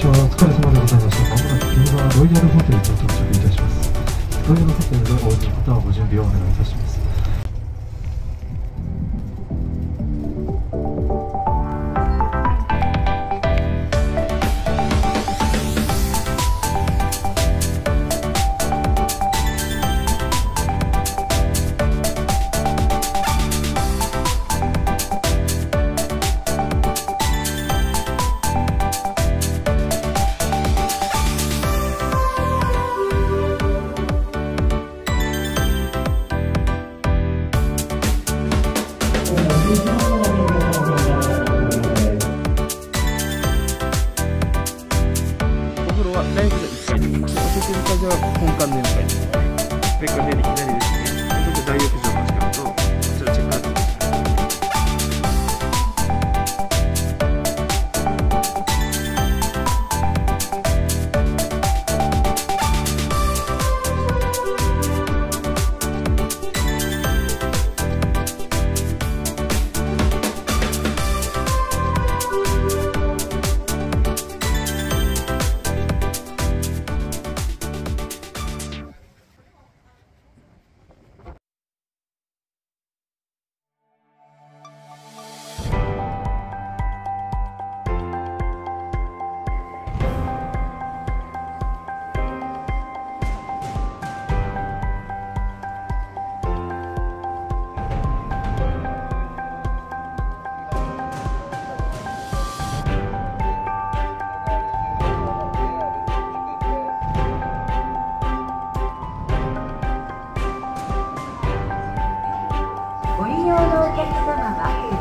車はお疲れ様でございました。まもなく君はロイヤルホテルに到着いたします。ロイヤルホテルでお降りの方はご準備をお願いいたします。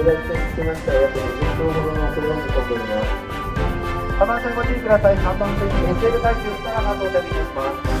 下り線につきましては約20分ほどの遅れを見込んでおります。幅線ご注意ください。看板線に SL 耐久から発送いたします。